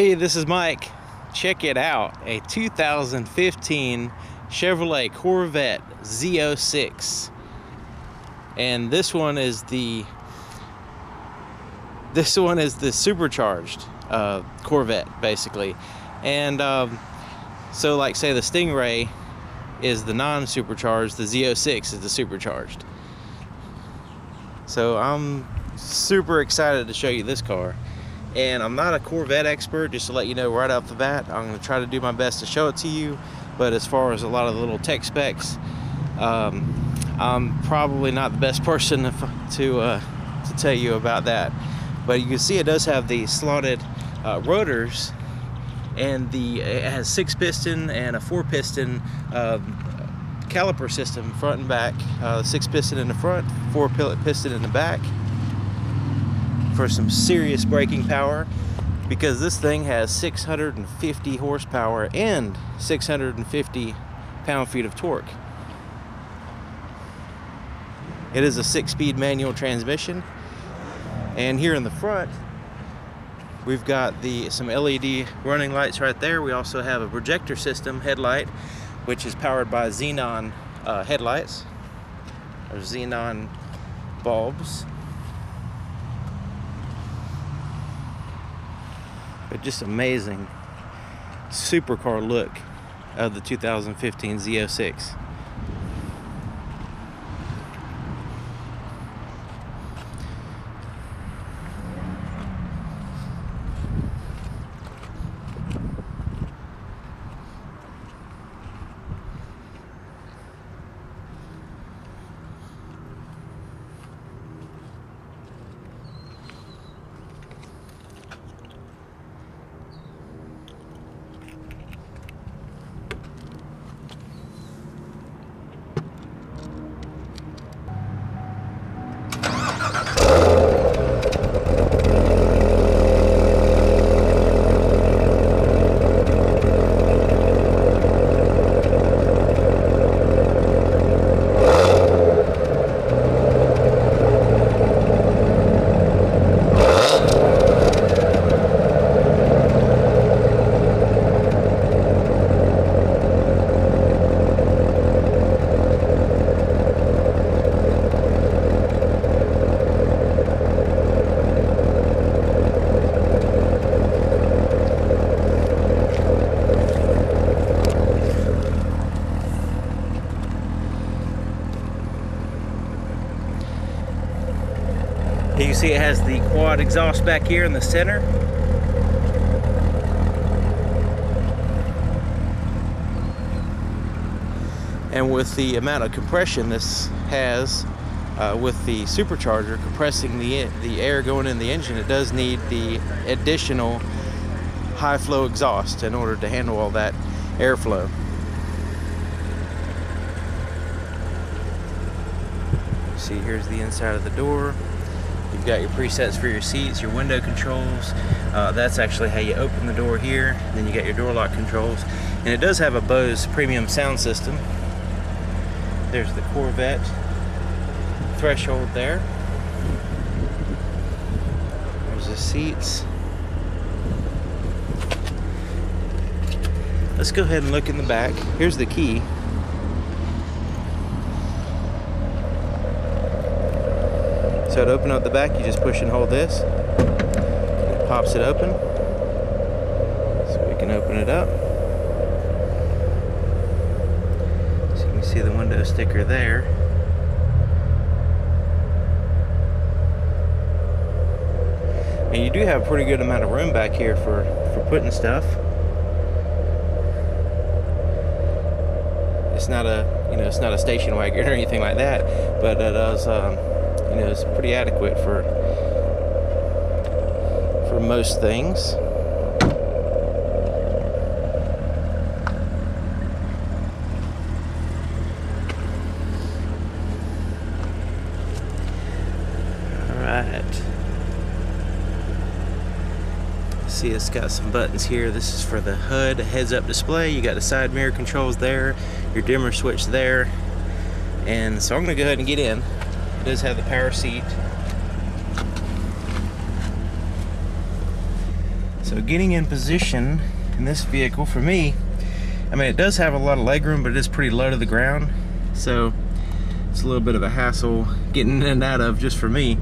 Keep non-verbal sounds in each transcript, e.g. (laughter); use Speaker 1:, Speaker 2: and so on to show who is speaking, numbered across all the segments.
Speaker 1: Hey, this is Mike. Check it out. A 2015 Chevrolet Corvette Z06. And this one is the this one is the supercharged uh, Corvette basically. And um, so like say the Stingray is the non-supercharged, the Z06 is the supercharged. So I'm super excited to show you this car and I'm not a Corvette expert just to let you know right off the bat I'm going to try to do my best to show it to you. But as far as a lot of the little tech specs um, I'm probably not the best (laughs) person to uh, to tell you about that. But you can see it does have the slotted uh, rotors and the it has six piston and a four piston uh, caliper system front and back uh, six piston in the front four piston in the back for some serious braking power because this thing has 650 horsepower and 650 pound-feet of torque. It is a six-speed manual transmission and here in the front we've got the some LED running lights right there. We also have a projector system headlight which is powered by xenon uh, headlights or xenon bulbs but just amazing supercar look of the 2015 Z06. You see it has the quad exhaust back here in the center. And with the amount of compression this has uh, with the supercharger compressing the, the air going in the engine, it does need the additional high flow exhaust in order to handle all that airflow. See, here's the inside of the door. You've got your presets for your seats, your window controls. Uh, that's actually how you open the door here. Then you got your door lock controls. And it does have a Bose premium sound system. There's the Corvette threshold there. There's the seats. Let's go ahead and look in the back. Here's the key. So to open up the back, you just push and hold this. It pops it open. So we can open it up. So you can see the window sticker there. And you do have a pretty good amount of room back here for, for putting stuff. It's not a, you know, it's not a station wagon or anything like that, but it does, um, know, it's pretty adequate for for most things. See it's got some buttons here. This is for the HUD heads up display. You got the side mirror controls there, your dimmer switch there. And so I'm gonna go ahead and get in. It does have the power seat. So getting in position in this vehicle for me, I mean it does have a lot of legroom, but it is pretty low to the ground. So it's a little bit of a hassle getting in and out of just for me.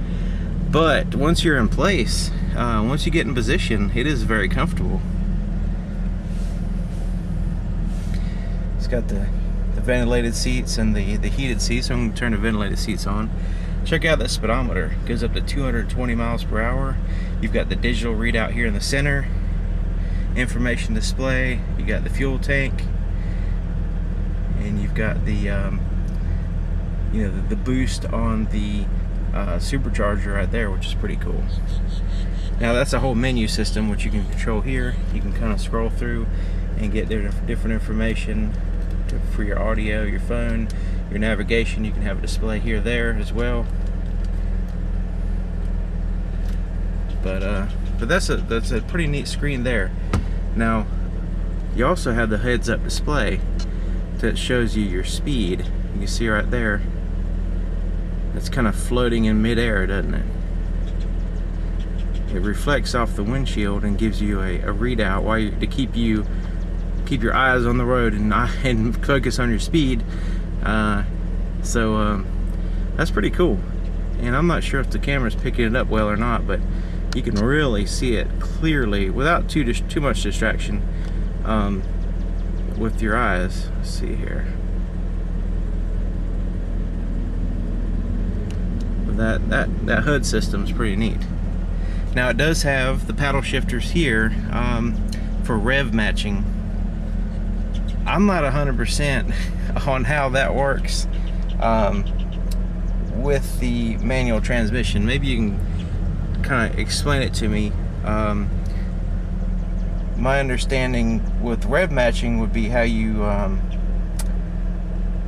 Speaker 1: But once you're in place, uh, once you get in position, it is very comfortable. It's got the, the ventilated seats and the, the heated seats. So I'm going to turn the ventilated seats on. Check out the speedometer. It goes up to 220 miles per hour. You've got the digital readout here in the center. Information display. You got the fuel tank. And you've got the um, you know the, the boost on the uh, supercharger right there which is pretty cool now that's a whole menu system which you can control here you can kind of scroll through and get different information to, for your audio your phone your navigation. You can have a display here there as well. But uh but that's a that's a pretty neat screen there. Now you also have the heads-up display that shows you your speed. You can see right there. It's kind of floating in midair, doesn't it? It reflects off the windshield and gives you a, a readout while you, to keep you keep your eyes on the road and not (laughs) and focus on your speed. Uh, so um, that's pretty cool. And I'm not sure if the camera's picking it up well or not, but you can really see it clearly without too too much distraction um, with your eyes. Let's see here. that, that, that HUD system is pretty neat. Now it does have the paddle shifters here um, for rev matching. I'm not 100% on how that works um, with the manual transmission. Maybe you can kind of explain it to me. Um, my understanding with rev matching would be how you um,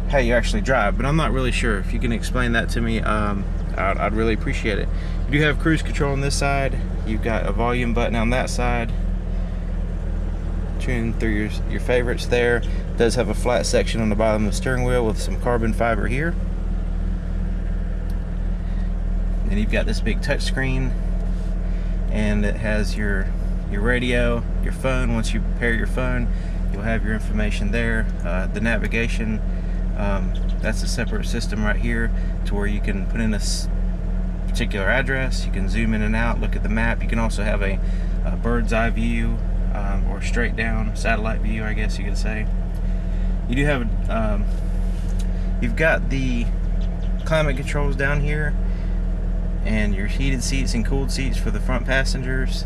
Speaker 1: how you actually drive, but I'm not really sure. If you can explain that to me, um, I'd, I'd really appreciate it. You do have cruise control on this side. You've got a volume button on that side. Tune through your, your favorites there. It does have a flat section on the bottom of the steering wheel with some carbon fiber here. Then you've got this big touchscreen and it has your your radio, your phone. Once you pair your phone, you'll have your information there. Uh, the navigation, um, that's a separate system right here to where you can put in a particular address you can zoom in and out look at the map you can also have a, a bird's eye view um, or straight down satellite view I guess you could say you do have um, you've got the climate controls down here and your heated seats and cooled seats for the front passengers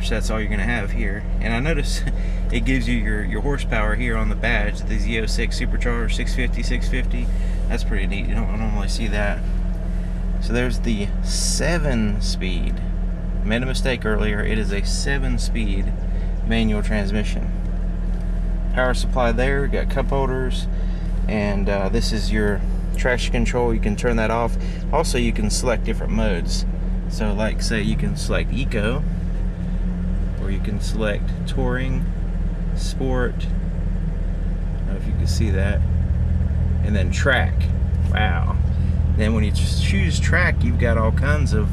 Speaker 1: which that's all you're to have here. And I notice (laughs) it gives you your, your horsepower here on the badge, the Z06 Supercharged 650, 650. That's pretty neat. You don't normally see that. So there's the 7-speed. Made a mistake earlier. It is a 7-speed manual transmission. Power supply there. Got cup holders. And uh, this is your traction control. You can turn that off. Also, you can select different modes. So like say you can select Eco or you can select touring sport if you can see that and then track wow then when you choose track you've got all kinds of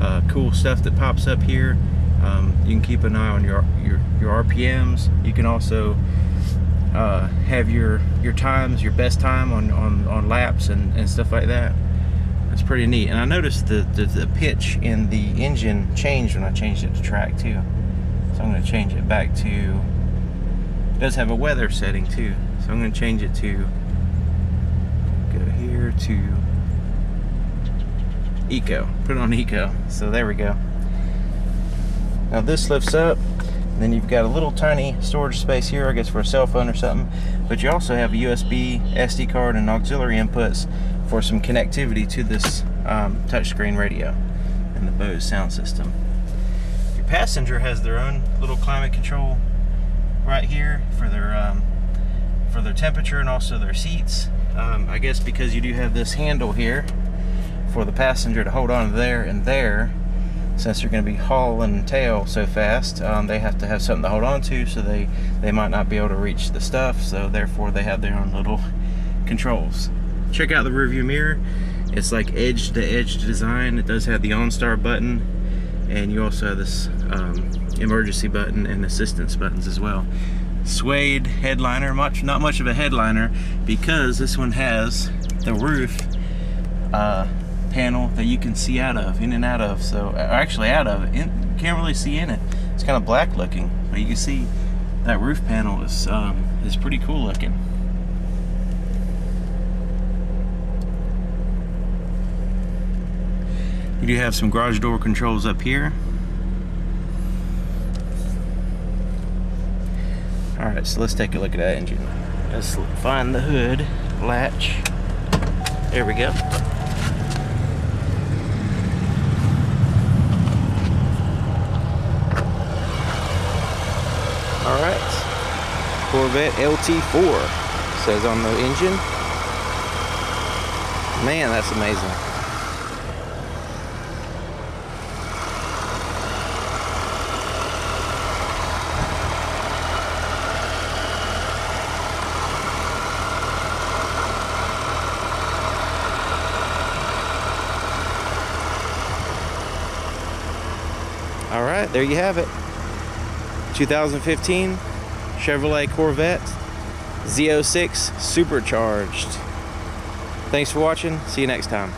Speaker 1: uh, cool stuff that pops up here. Um, you can keep an eye on your your, your RPMs you can also uh, have your your times your best time on on, on laps and, and stuff like that. It's pretty neat. And I noticed the, the, the pitch in the engine changed when I changed it to track too. So I'm going to change it back to, it does have a weather setting too. So I'm going to change it to, go here to Eco. Put it on Eco. So there we go. Now this lifts up. Then you've got a little tiny storage space here, I guess for a cell phone or something. But you also have a USB, SD card, and auxiliary inputs for some connectivity to this um, touchscreen radio and the Bose sound system Your passenger has their own little climate control right here for their um, for their temperature and also their seats. Um, I guess because you do have this handle here for the passenger to hold on there and there since they're going to be hauling tail so fast um, they have to have something to hold on to so they they might not be able to reach the stuff so therefore they have their own little controls. Check out the rearview mirror. It's like edge to edge design. It does have the OnStar button and you also have this um, emergency button and assistance buttons as well. Suede headliner, much not much of a headliner because this one has the roof uh, panel that you can see out of, in and out of. So actually out of, in, can't really see in it. It's kind of black looking, but you can see that roof panel is um, is pretty cool looking. You do have some garage door controls up here. Alright, so let's take a look at that engine. Let's find the hood latch. There we go. Corvette LT4 says on the engine. Man, that's amazing. All right, there you have it. 2015 Chevrolet Corvette Z06 Supercharged. Thanks for watching. See you next time.